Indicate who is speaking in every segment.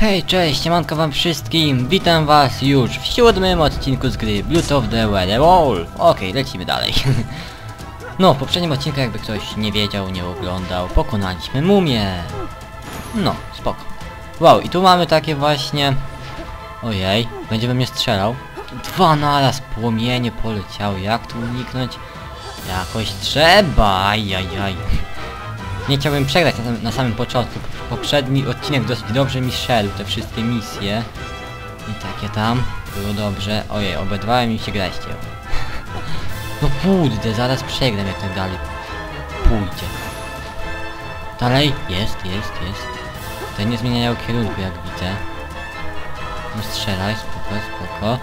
Speaker 1: Hej, cześć, siemanko wam wszystkim, witam was już w siódmym odcinku z gry Blood of the Wall. Okej, lecimy dalej. no, w poprzednim odcinku jakby ktoś nie wiedział, nie oglądał, pokonaliśmy mumię. No, spoko. Wow, i tu mamy takie właśnie... Ojej, będzie we mnie strzelał. Dwa naraz płomienie poleciały, jak tu uniknąć? Jakoś trzeba, ajajaj. Nie chciałbym przegrać na, na samym początku. Poprzedni odcinek dosyć dobrze mi szedł, te wszystkie misje. I takie tam. Było dobrze. Ojej, obedwałem mi się grać chciał. No kurde, zaraz przegram jak tak dalej pójdzie. Dalej? Jest, jest, jest. Te nie zmieniają kierunku jak widzę. No strzelaj, spoko, spoko.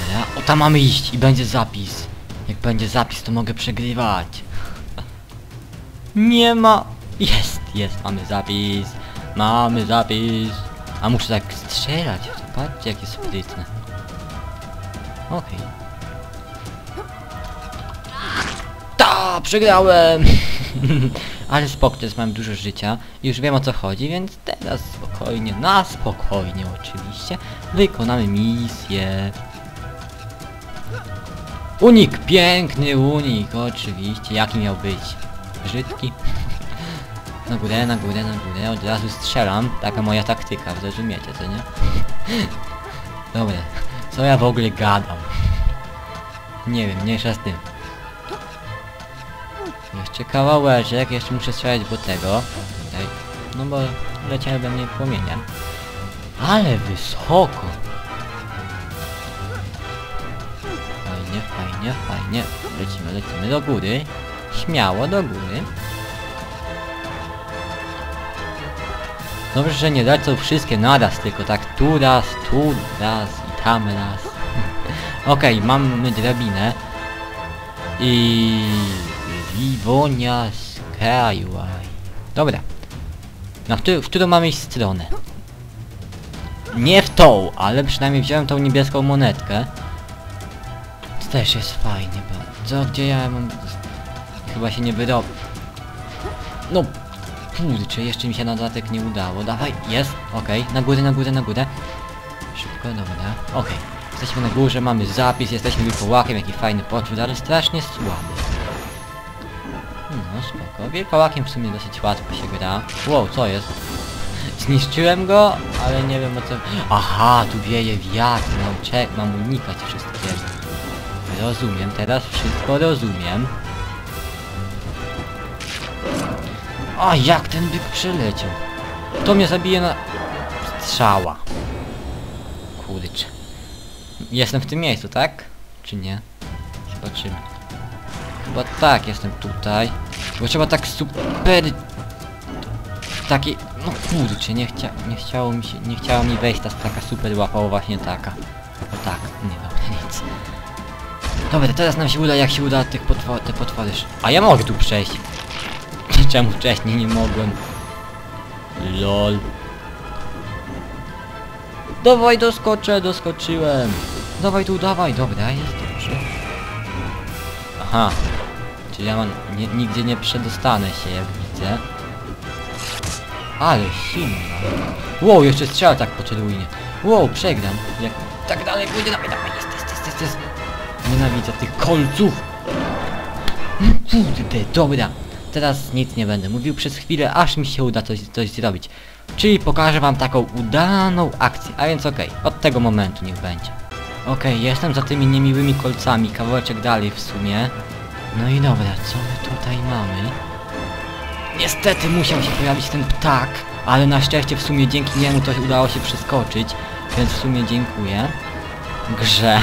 Speaker 1: Dobra. O, tam mamy iść i będzie zapis. Jak będzie zapis, to mogę przegrywać. Nie ma... Jest, jest, mamy zapis. Mamy zapis. A muszę tak strzelać. Zobaczcie, jakie sprytne. Okej. Ta, przegrałem! Ale spoko, teraz mam dużo życia. Już wiem o co chodzi, więc teraz spokojnie, na spokojnie oczywiście, wykonamy misję. Unik, piękny unik, oczywiście. Jaki miał być? Brzydki? Na górę, na górę, na górę, od razu strzelam. Taka moja taktyka, zrozumiecie, co nie? Dobra, co ja w ogóle gadam? Nie wiem, mniejsza z tym. Jeszcze kawałeczek, jeszcze muszę strzelać do tego. Tutaj. No bo leciały we mnie płomienia. Ale wysoko! Fajnie, fajnie, fajnie. Lecimy, lecimy do góry. Śmiało do góry. Dobrze, że nie lecą wszystkie naraz, tylko tak tu raz, tu raz i tam raz. Okej, mamy drabinę. I... Livonia Skyway. Dobra. Na w którą mamy iść stronę? Nie w tą, ale przynajmniej wziąłem tą niebieską monetkę. To też jest fajnie bardzo. Gdzie ja mam... Chyba się nie wyrobię. No... Kurczę, jeszcze mi się na dodatek nie udało. Dawaj, jest, okej. Na górę, na górę, na górę. Szybko, dobra. Okej. Jesteśmy na górze, mamy zapis, jesteśmy wilkołakiem, jaki fajny poczut, ale strasznie słaby. No spoko. Wilkołakiem w sumie dosyć łatwo się gra. Wow, co jest? Zniszczyłem go, ale nie wiem o co... Aha, tu wieje wiatr, mam, czek, mam unikać wszystkiego. Rozumiem, teraz wszystko rozumiem. A jak ten byk przeleciał? To mnie zabije na... Strzała. Kurczę. Jestem w tym miejscu, tak? Czy nie? Zobaczymy. Chyba tak, jestem tutaj. Bo trzeba tak super... Taki... No kurczę, nie, chcia... nie chciało mi się... Nie chciała mi wejść ta taka super łapało właśnie taka. O tak, nie dobra, nic. Dobra, teraz nam się uda, jak się uda tych potwor... te potwory... A ja mogę tu przejść. Czemu wcześniej nie mogłem? LOL. Dawaj, doskoczę, doskoczyłem. Dawaj tu, dawaj, dobra, jest dobrze. Aha. Czyli ja mam, nie, nigdzie nie przedostanę się, jak widzę. Ale silna. Wow, jeszcze strzał tak poczerujnie. Wow, przegram. Jak tak dalej pójdę, dawaj, dawaj, jest, jest, jest, jest, jest. Nienawidzę tych kolców. Kurde, dobra. Teraz nic nie będę mówił przez chwilę, aż mi się uda coś, coś zrobić. Czyli pokażę wam taką udaną akcję, a więc okej, od tego momentu niech będzie. Okej, jestem za tymi niemiłymi kolcami, kawałeczek dalej w sumie. No i dobra, co my tutaj mamy? Niestety musiał się pojawić ten ptak, ale na szczęście w sumie dzięki niemu to udało się przeskoczyć, więc w sumie dziękuję. Grze.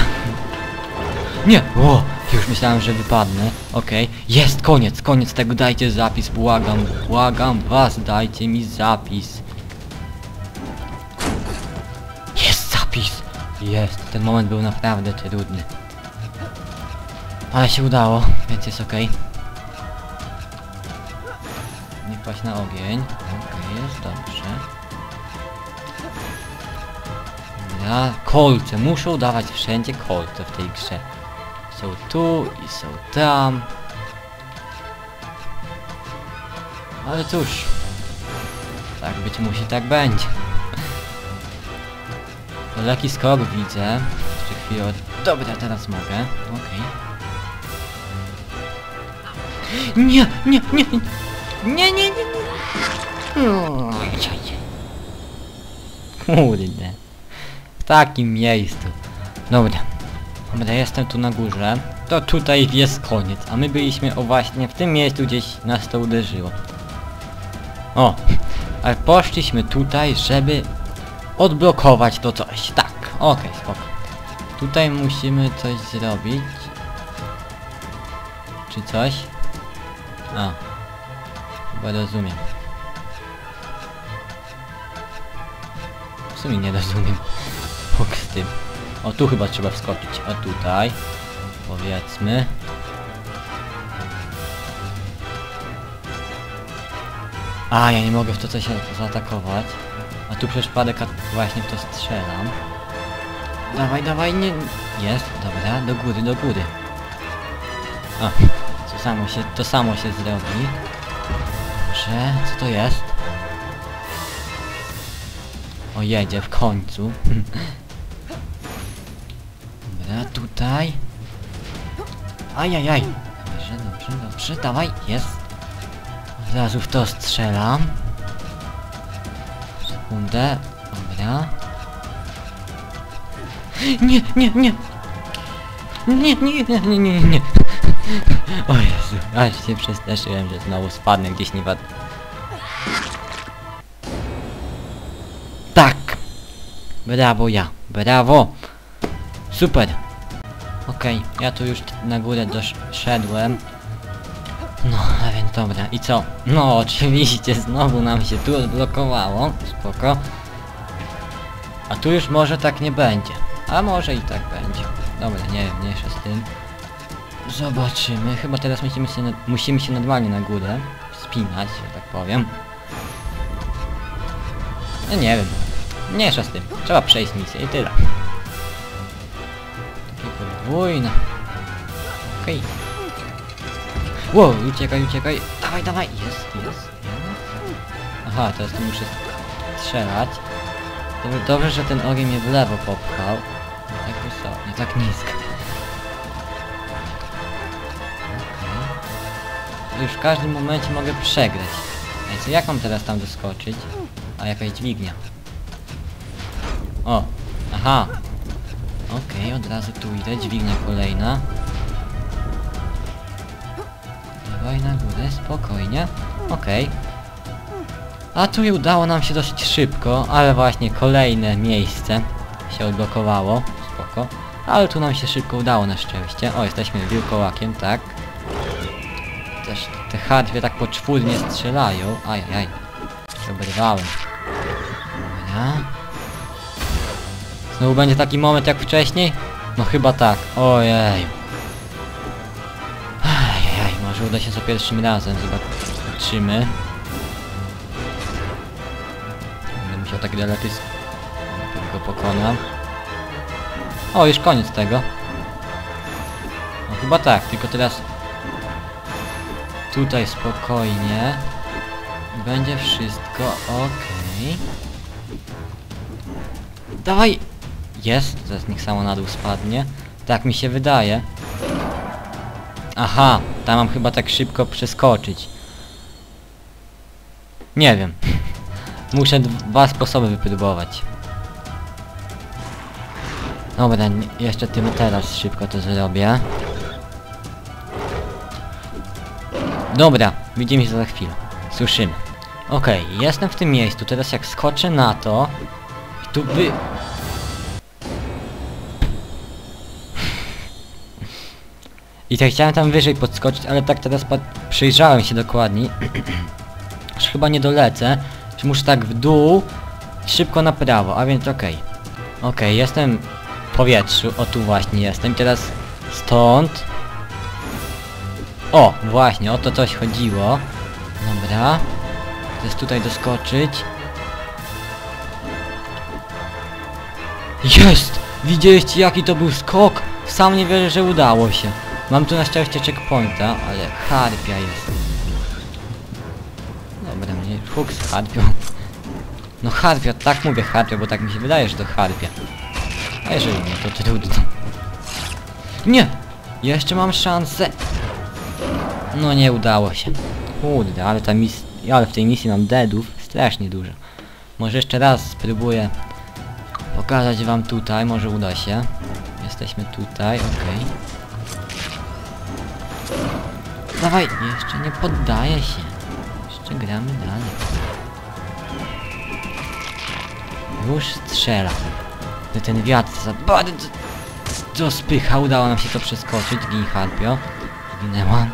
Speaker 1: Nie! O! Już myślałem, że wypadnę. Okej. Jest, koniec, koniec tego, dajcie zapis, błagam, błagam was, dajcie mi zapis. Jest zapis! Jest, ten moment był naprawdę trudny. Ale się udało, więc jest okej. Nie paść na ogień. Okej, jest dobrze. Dobra, kolce, muszą dawać wszędzie kolce w tej grze. Są tu i są tam. Ale cóż. Tak być musi, tak będzie. leki skok widzę. Jeszcze chwilę. Dobra, teraz mogę. Okej. Nie, nie, nie. Nie, nie, nie, nie. Oj, oj. Kurde. W takim miejscu. Dobra. Dobra, jestem tu na górze. To tutaj jest koniec. A my byliśmy o właśnie w tym miejscu gdzieś nas to uderzyło. O! Ale poszliśmy tutaj, żeby odblokować to coś. Tak, okej, spoko. Tutaj musimy coś zrobić. Czy coś? A. Chyba rozumiem. W sumie nie rozumiem. Bóg z tym. O, tu chyba trzeba wskoczyć. A tutaj. Powiedzmy. A, ja nie mogę w to coś za- zaatakować. A tu przez przypadek właśnie w to strzelam. Dawaj, dawaj, nie... Jest, dobra, do góry, do góry. A, to samo się, to samo się zrobi. Dobrze, co to jest? O, jedzie w końcu. Dobra, tutaj. Ajajaj. Dobrze, dobrze, dobrze, dawaj, jest. Od razu w to strzelam. Sekundę. Dobra. Nie, nie, nie. Nie, nie, nie, nie, nie, nie. O Jezu, aż się przestraszyłem, że znowu spadnę gdzieś nie wad... Tak! Brawo ja, brawo! Super! Okej, ja tu już na górę doszedłem. No, a więc dobra, i co? No, oczywiście, znowu nam się tu odblokowało, spoko. A tu już może tak nie będzie. A może i tak będzie. Dobra, nie wiem, mniejsza z tym. Zobaczymy, chyba teraz musimy się, musimy się normalnie na górę wspinać, że tak powiem. No nie wiem, mniejsza z tym. Trzeba przejść misję i tyle. Podwójne. Okej. Wow, uciekaj, uciekaj. Dawaj, dawaj. Jest, jest. Aha, teraz tu muszę strzelać. Dobrze, dobrze, że ten ogień mnie w lewo popchał. Tak wysoko, nie tak nisko. Okej. Już w każdym momencie mogę przegrać. Ej, co jak mam teraz tam doskoczyć? A jakaś dźwignia. O, aha. Okej, od razu tu idę, dźwignia kolejna. Dawaj na górę, spokojnie. Okej. A tu udało nam się dosyć szybko, ale właśnie kolejne miejsce się odblokowało. Spoko. Ale tu nam się szybko udało na szczęście. O, jesteśmy wilkołakiem, tak. Też te hardwie tak poczwórnie strzelają. Ajajaj. Oberwałem. Dobra. Znowu będzie taki moment jak wcześniej? No chyba tak. Ojej. Ajajaj, może uda się za pierwszym razem. Zobaczymy. Będę musiał tak Najpierw go pokonam. O, już koniec tego. No chyba tak, tylko teraz... Tutaj spokojnie. Będzie wszystko okej. Dawaj! Jest, zaraz niech samo na dół spadnie. Tak mi się wydaje. Aha, tam mam chyba tak szybko przeskoczyć. Nie wiem. Muszę dwa sposoby wypróbować. Dobra, jeszcze tym teraz szybko to zrobię. Dobra, widzimy się za chwilę. Słyszymy. Okej, jestem w tym miejscu, teraz jak skoczę na to... Tu by... I tak chciałem tam wyżej podskoczyć, ale tak teraz przyjrzałem się dokładniej. Że chyba nie dolecę. Że muszę tak w dół, szybko na prawo, a więc okej. Okej, jestem w powietrzu, o tu właśnie jestem. Teraz stąd... O, właśnie, o to coś chodziło. Dobra. Teraz tutaj doskoczyć. Jest! Widzieliście jaki to był skok? Sam nie wierzę, że udało się. Mam tu na szczęście checkpointa, ale harpia jest. Dobra, mnie huk z harpią. No harpia, tak mówię harpia, bo tak mi się wydaje, że to harpia. A jeżeli nie, to trudno. Nie! Jeszcze mam szansę. No nie udało się. Kurde, ale ta mis... Ale w tej misji mam deadów strasznie dużo. Może jeszcze raz spróbuję pokazać wam tutaj, może uda się. Jesteśmy tutaj, okej. Dawaj, jeszcze nie poddaję się. Jeszcze gramy dalej. Już strzela. No ten wiatr za bardzo... Co spycha, udało nam się to przeskoczyć. Gin Harpio. Ginęła.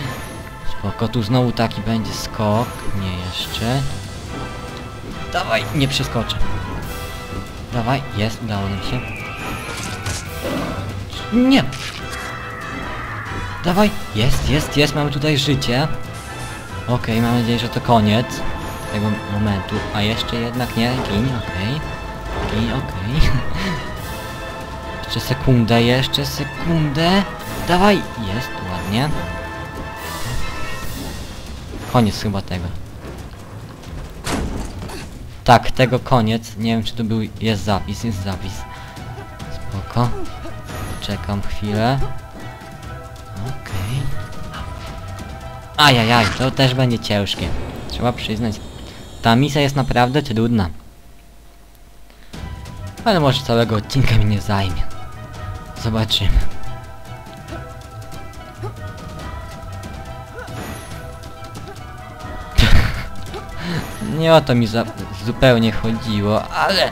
Speaker 1: Spoko, tu znowu taki będzie skok. Nie jeszcze. Dawaj, nie przeskoczę. Dawaj, jest, udało nam się. Nie! Dawaj, jest, jest, jest, mamy tutaj życie. Okej, mam nadzieję, że to koniec tego momentu. A jeszcze jednak nie, gin, okej. Gin, okej. jeszcze sekundę, jeszcze sekundę. Dawaj, jest, ładnie. Koniec chyba tego. Tak, tego koniec. Nie wiem czy to był... jest zapis, jest zapis. Spoko. Czekam chwilę. Ajajaj, to też będzie ciężkie. Trzeba przyznać. Ta misja jest naprawdę trudna. Ale może całego odcinka mi nie zajmie. Zobaczymy. Nie o to mi zupełnie chodziło, ale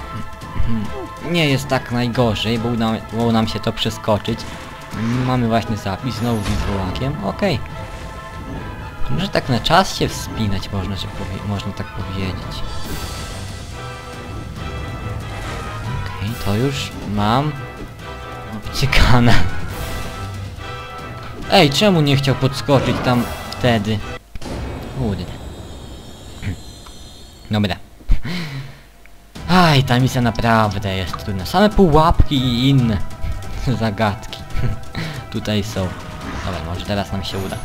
Speaker 1: nie jest tak najgorzej, bo uda, udało nam się to przeskoczyć. Mamy właśnie zapis znowu wilkołakiem, okej. Może tak na czas się wspinać, można, się powie można tak powiedzieć. Okej, to już mam obciekane. Ej, czemu nie chciał podskoczyć tam wtedy? Kurde. Dobra. Aj, ta misja naprawdę jest trudna. Same pułapki i inne zagadki. Tutaj są. Dobra, może teraz nam się uda.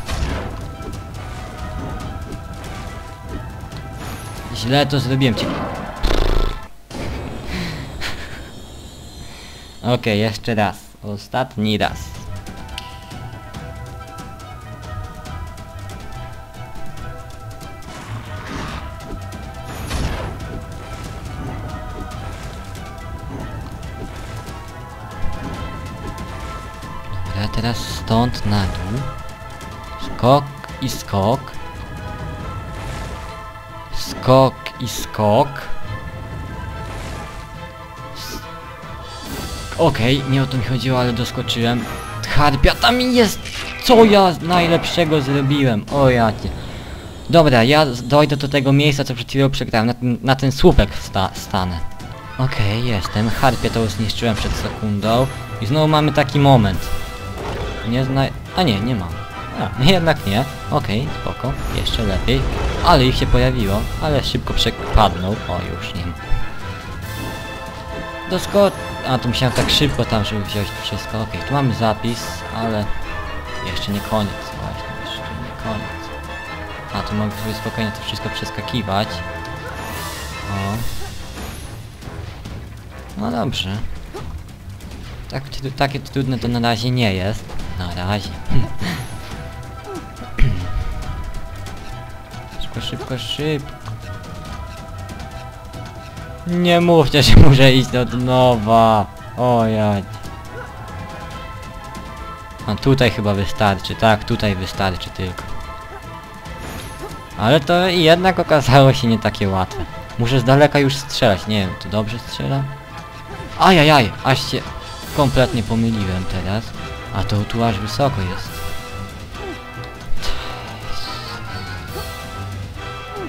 Speaker 1: Źle to zrobiłem cię. Okej, jeszcze raz. Ostatni raz. Dobra, teraz stąd na dół. Skok i skok. Skok i skok. Okej, nie o to mi chodziło, ale doskoczyłem. Harpia tam jest! Co ja najlepszego zrobiłem? O jacie. Dobra, ja dojdę do tego miejsca, co przed chwilą przegrałem. Na ten, na ten słupek sta stanę. Okej, jestem. Harpię to zniszczyłem przed sekundą. I znowu mamy taki moment. Nie zna... A nie, nie mam. A, jednak nie. Okej, spoko. Jeszcze lepiej. Ale ich się pojawiło. Ale szybko przepadną. O, już nie. Dosko... A, to musiałem tak szybko tam, żeby wziąć to wszystko. Okej, tu mamy zapis, ale... Jeszcze nie koniec. Właśnie, jeszcze nie koniec. A, tu mogę sobie spokojnie to wszystko przeskakiwać. O. No dobrze. Tak, takie trudne to na razie nie jest. Na razie. Szybko, szybko. Nie mówcie, że muszę iść od nowa. O jaj. A tutaj chyba wystarczy, tak, tutaj wystarczy tylko. Ale to jednak okazało się nie takie łatwe. Muszę z daleka już strzelać, nie wiem, to dobrze strzelam? Ajajaj, aż się kompletnie pomyliłem teraz. A to tu aż wysoko jest.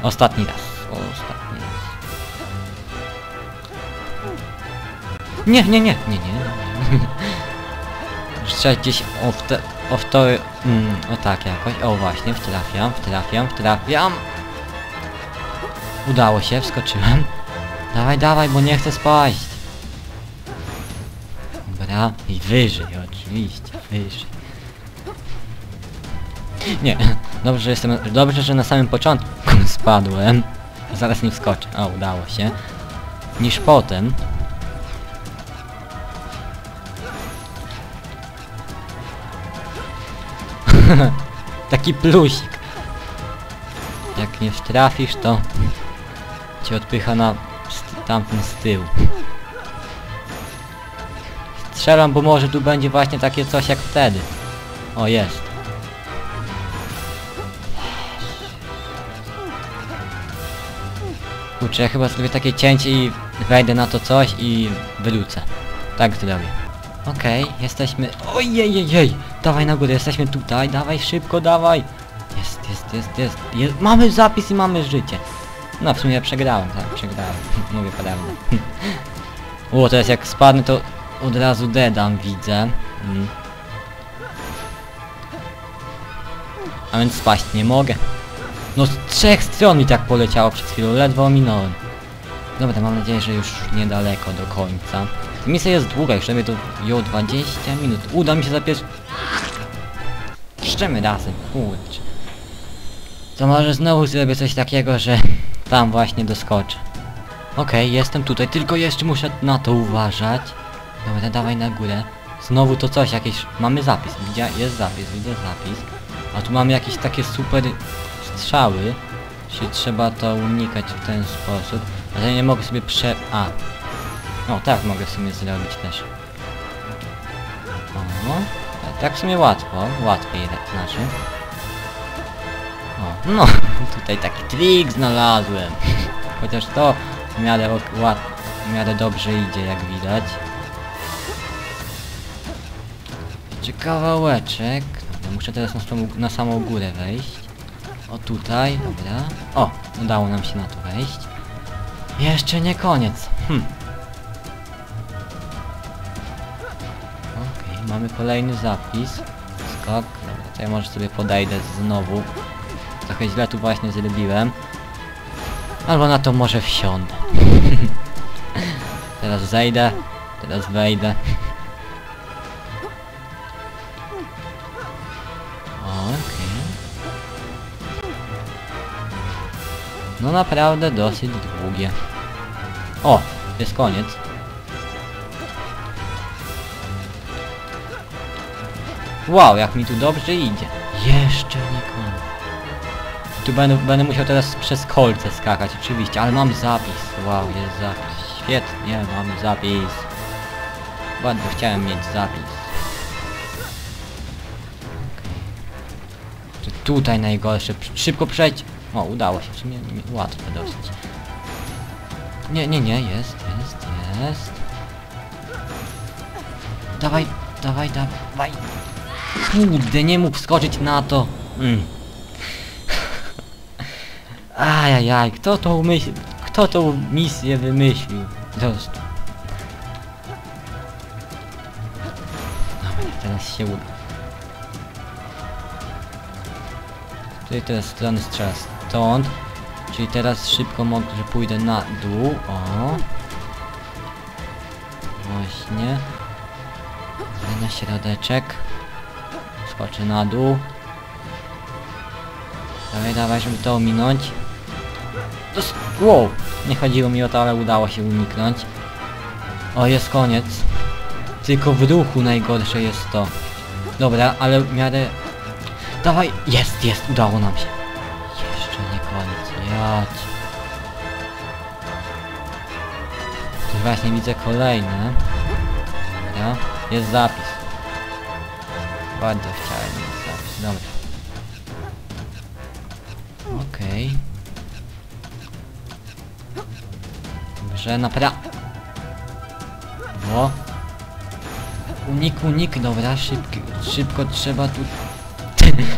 Speaker 1: Ostatni raz. Ostatni raz. Nie, nie, nie, nie, nie. Strzelać gdzieś o w te, o w to, mm, o tak jakoś. O właśnie, wtrafiam, wtrafiam, wtrafiam. Udało się, wskoczyłem. Dawaj, dawaj, bo nie chcę spaść. Dobra, i wyżej, oczywiście, wyżej. Nie, dobrze, że jestem, dobrze, że na samym początku spadłem. Zaraz nie wskoczę. O, udało się. Niż potem. Taki plusik. Jak nie trafisz, to cię odpycha na tamten z tyłu. Strzelam, bo może tu będzie właśnie takie coś jak wtedy. O, jest. Kurczę, ja chyba zrobię takie cięcie i wejdę na to coś i wrócę. Tak zrobię. Okej, jesteśmy... Ojej, dawaj na górę, jesteśmy tutaj, dawaj szybko, dawaj. Jest, jest, jest, jest, jest. Mamy zapis i mamy życie. No, w sumie przegrałem, tak, przegrałem. Mówię prawdę. o, teraz jak spadnę, to od razu dedam, widzę. Mm. A więc spaść nie mogę. No z trzech stron mi tak poleciało przed chwilą, ledwo ominąłem. Dobra, mam nadzieję, że już niedaleko do końca. Misja jest długa, już robię to ją 20 minut. Uda mi się za pierwszy... Szczemy razem, kurczę. To może znowu zrobię coś takiego, że tam właśnie doskoczę. Okej, jestem tutaj, tylko jeszcze muszę na to uważać. Dobra, dawaj na górę. Znowu to coś, jakieś... Mamy zapis, widzia... jest zapis, widzę zapis. A tu mamy jakieś takie super strzały. Czyli trzeba to unikać w ten sposób. Ale nie mogę sobie prze... A. No tak mogę w sumie zrobić też. O, tak w sumie łatwo. Łatwiej znaczy. O, no, tutaj taki trik znalazłem. Chociaż to w miarę, w miarę dobrze idzie, jak widać. Jeszcze kawałeczek. Muszę teraz na na samą górę wejść. O tutaj, dobra. O, udało nam się na to wejść. Jeszcze nie koniec. Hm. Okej, mamy kolejny zapis. Skok. Dobra, to ja może sobie podejdę znowu. Trochę źle tu właśnie zrobiłem. Albo na to może wsiądę. teraz zejdę. Teraz wejdę. No naprawdę dosyć długie. O! Jest koniec. Wow, jak mi tu dobrze idzie. Jeszcze nie koniec. Tu będę, będę musiał teraz przez kolce skakać, oczywiście, ale mam zapis. Wow, jest zapis. Świetnie, mamy zapis. Bardzo chciałem mieć zapis. Okej. To tutaj najgorsze. Szybko przejdź. O, udało się. W sumie nie- łatwe dosyć. Nie, nie, nie, jest, jest, jest. Dawaj, dawaj, dawaj. Kurde, nie mógł wskoczyć na to. Mm. Ajajaj, kto to umyślił? Kto tą misję wymyślił? Prostu. Dobra, teraz się uda. Tutaj teraz strony strzela stąd. Czyli teraz szybko mogę, że pójdę na dół. O. Właśnie. Na środeczek. Skoczę na dół. Dawaj, dawaj, żeby to ominąć. Dos wow! Nie chodziło mi o to, ale udało się uniknąć. O, jest koniec. Tylko w ruchu najgorsze jest to. Dobra, ale w miarę... Dawaj! Jest, jest! Udało nam się. Tu właśnie widzę kolejne. Dobra. Jest zapis. Bardzo chciałem mieć zapis. Dobra. Okej. Dobrze, napra... Unik, unik, dobra, szybki, szybko trzeba tu...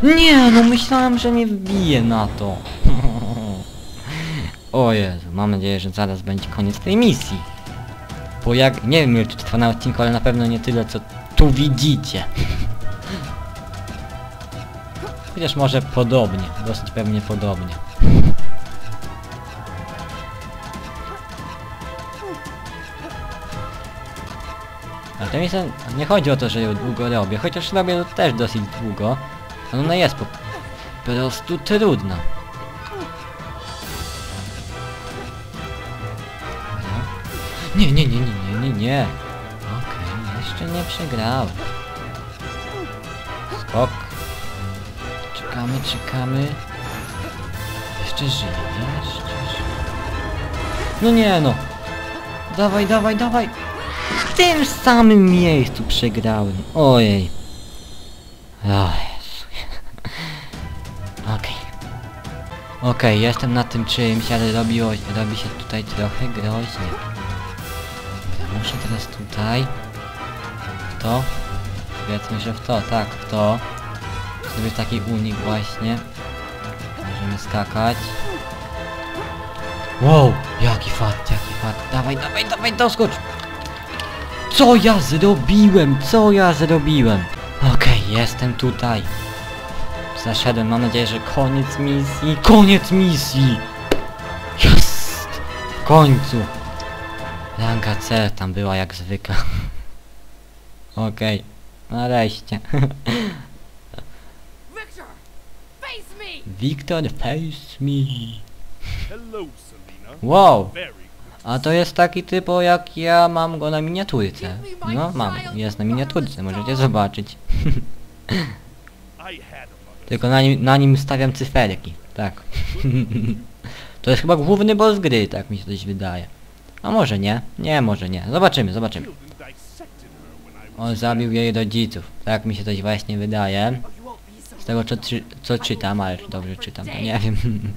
Speaker 1: Nie, no myślałem, że mnie wbije na to. O Jezu, mam nadzieję, że zaraz będzie koniec tej misji. Bo jak, nie wiem tu trwa na odcinku, ale na pewno nie tyle, co tu widzicie. Chociaż może podobnie, dosyć pewnie podobnie. Ale to mi się nie chodzi o to, że ją długo robię, chociaż robię to też dosyć długo. Ona jest po prostu trudna. Nie, nie, nie, nie, nie, nie, nie. Okej, jeszcze nie przegrałem. Skok. Czekamy, czekamy. Jeszcze żyje, jeszcze żyje. No nie no. Dawaj, dawaj, dawaj. W tym samym miejscu przegrałem. Ojej. O Jezu. Okej. Okej, jestem na tym czymś, ale robiło, robi się tutaj trochę groźnie. Teraz tutaj. W to. Powiedzmy, że w to, tak, w to. Zrobić taki unik właśnie. Możemy skakać. Wow, jaki fat, jaki fat. Dawaj, dawaj, dawaj, doskocz! Co ja zrobiłem? Co ja zrobiłem? Okej, jestem tutaj. Zaszedłem, mam nadzieję, że koniec misji. Koniec misji! Jest! W końcu! Ranga C tam była jak zwykle. Okej, nareszcie.
Speaker 2: Victor, face me!
Speaker 1: Wiktor face me.
Speaker 3: Hello.
Speaker 1: Wow! A to jest taki typo jak ja mam go na miniaturce. No mam, jest na miniaturce, możecie zobaczyć. Tylko na nim, na nim stawiam cyferki, tak. to jest chyba główny boss gry, tak mi się coś wydaje. A może nie? Nie, może nie. Zobaczymy, zobaczymy. On zabił jej rodziców, tak mi się coś właśnie wydaje. Z tego co, co czytam, ale dobrze czytam, to nie wiem.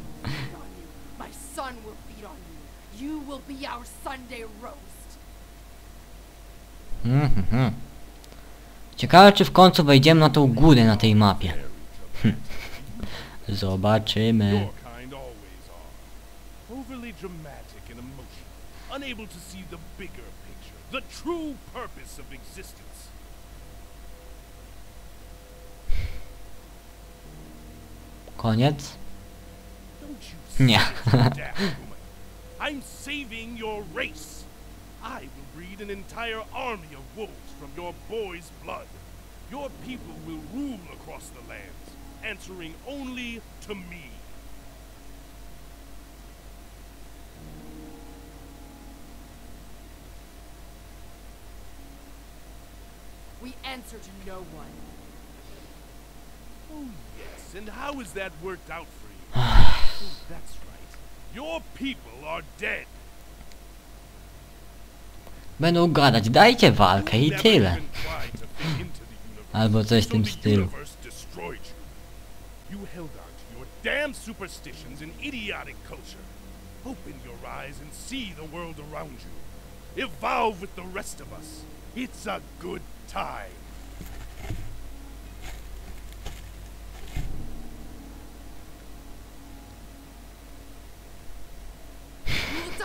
Speaker 1: Ciekawe czy w końcu wejdziemy na tą górę na tej mapie. Zobaczymy.
Speaker 3: Unable to see the bigger picture, the true purpose of existence.
Speaker 1: Koniec?
Speaker 3: Don't you
Speaker 1: Nie.
Speaker 3: see it, daft woman? I'm saving your race. I will breed an entire army of wolves from your boy's blood. Your people will rule across the lands, answering only to me.
Speaker 2: Answer to no one.
Speaker 3: Oh, yes. And how has that worked out for you? oh, that's right. Your people are dead.
Speaker 1: Będą gadać, dajcie walkę i
Speaker 3: Never
Speaker 1: tyle.
Speaker 3: even tried to fit into the universe,
Speaker 1: Albo coś w tym stylu.
Speaker 3: you. You held on to your damn superstitions and idiotic culture. Open your eyes and see the world around you. Evolve with the rest of us. It's a good time.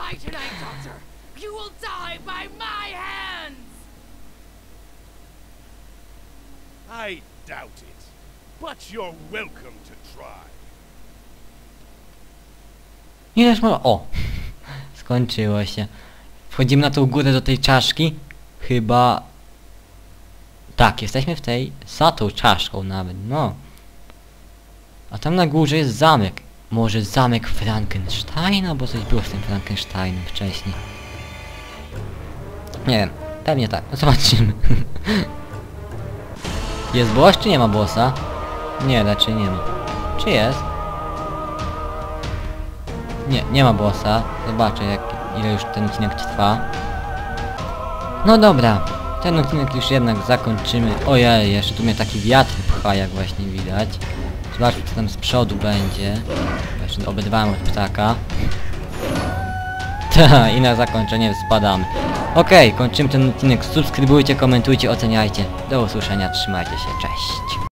Speaker 2: Die tonight, Doctor. You will die by my hands.
Speaker 3: I doubt it. But you're welcome to try.
Speaker 1: Ileż ma... O! Skończyło się. Wchodzimy na tą górę do tej czaszki. Chyba... Tak, jesteśmy w tej... Za tą czaszką nawet, no. A tam na górze jest zamek. Może zamek Frankensteina, bo coś było z tym Frankensteinem wcześniej. Nie wiem, pewnie tak, no zobaczymy. jest boss czy nie ma bossa? Nie, raczej nie ma. Czy jest? Nie, nie ma bossa. Zobaczę jak ile już ten odcinek trwa. No dobra, ten odcinek już jednak zakończymy. Ojej, jeszcze tu mnie taki wiatr pcha, jak właśnie widać. Zobaczmy co tam z przodu będzie. Jeszcze obydwałem od ptaka. Ta, i na zakończenie spadamy. Okej, kończymy ten odcinek. Subskrybujcie, komentujcie, oceniajcie. Do usłyszenia, trzymajcie się, cześć.